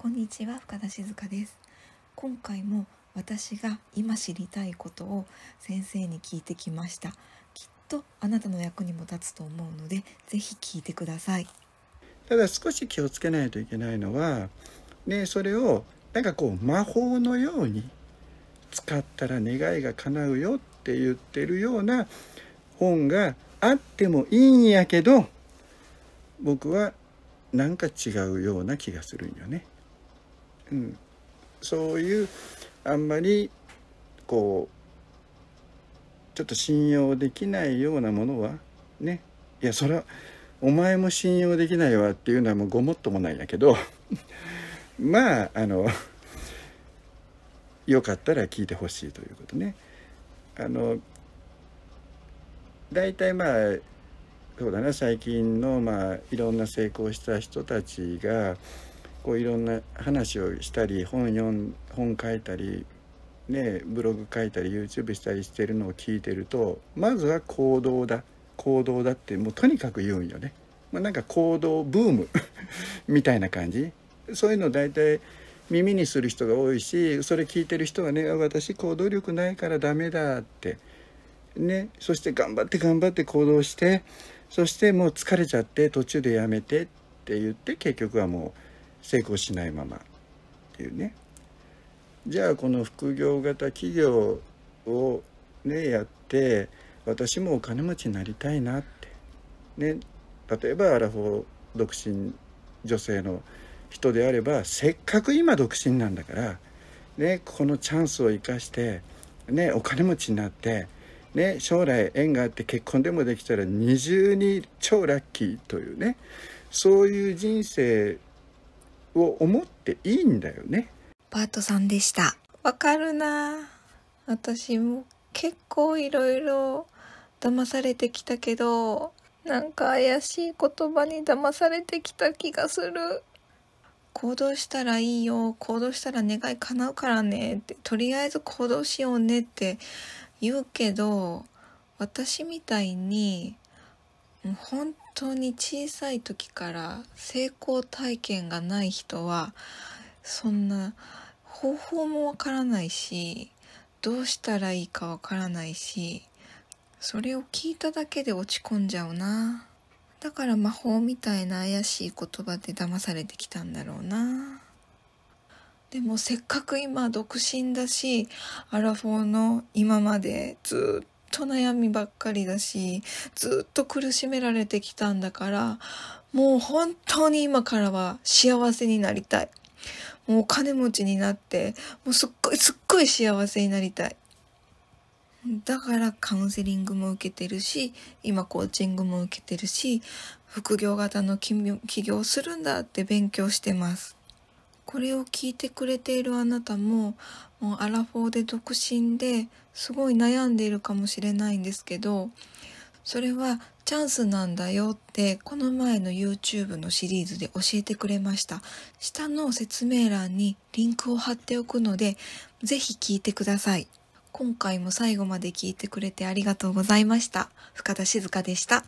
こんにちは深田静香です。今回も私が今知りたいことを先生に聞いてきました。きっとあなたの役にも立つと思うのでぜひ聞いてください。ただ少し気をつけないといけないのはねそれをなんかこう魔法のように使ったら願いが叶うよって言ってるような本があってもいいんやけど僕はなんか違うような気がするんよね。うん、そういうあんまりこうちょっと信用できないようなものはね。いやそれはお前も信用できないわっていうのはもうごもっともないんやけど。まああの よかったら聞いてほしいということね。あの大体まあそうだな最近のまあいろんな成功した人たちがこういろんな話をしたり本読ん本書いたりねブログ書いたり YouTube したりしてるのを聞いてるとまずは行動だ。行動だってもうとにかく言うんよね。まあ、なんか行動ブーム みたいな感じ。そういうの大体耳にする人が多いしそれ聞いてる人はね私行動力ないからダメだって。ねそして頑張って頑張って行動してそしてもう疲れちゃって途中でやめてって言って結局はもう成功しないままっていうね。じゃあこの副業型企業をねやって私もお金持ちになりたいなって。ね。例えばアラフォー独身女性の人であればせっかく今独身なんだからねこのチャンスを生かしてねお金持ちになってね将来縁があって結婚でもできたら二重に超ラッキーというね。そういう人生を思っていいんだよね。パートさんでした。わかるな私も結構いろいろ騙されてきたけど、なんか怪しい言葉に騙されてきた気がする。行動したらいいよ。行動したら願い叶うからね。って、とりあえず行動しようねって言うけど、私みたいに本当に小さい時から成功体験がない人はそんな方法もわからないしどうしたらいいかわからないしそれを聞いただけで落ち込んじゃうな。だから魔法みたいな怪しい言葉で騙されてきたんだろうな。でもせっかく今独身だしアラフォーの今までずっとと悩みばっかりだし、ずっと苦しめられてきたんだから、もう本当に今からは幸せになりたい。もうお金持ちになって、もうすっごいすっごい幸せになりたい。だからカウンセリングも受けてるし、今コーチングも受けてるし、副業型の起業するんだって勉強してます。これを聞いてくれているあなたも、もうアラフォーで独身ですごい悩んでいるかもしれないんですけど、それはチャンスなんだよってこの前の YouTube のシリーズで教えてくれました。下の説明欄にリンクを貼っておくので、ぜひ聞いてください。今回も最後まで聞いてくれてありがとうございました。深田静香でした。